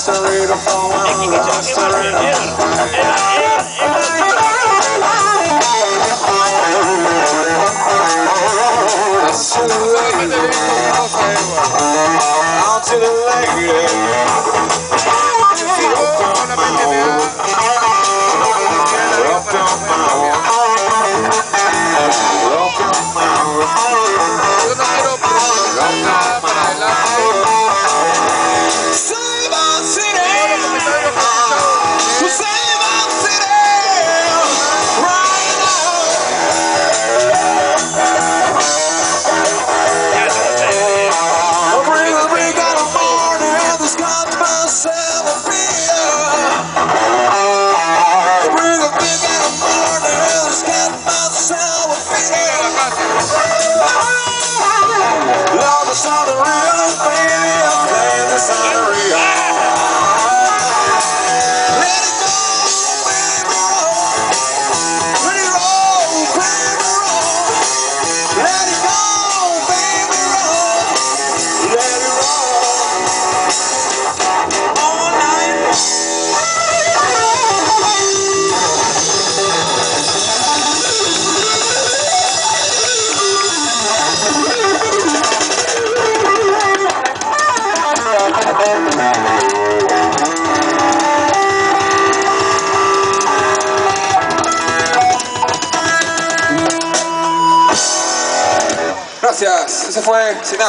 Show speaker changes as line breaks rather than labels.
Restorator for one, restorator. Out to the lake. se fue sin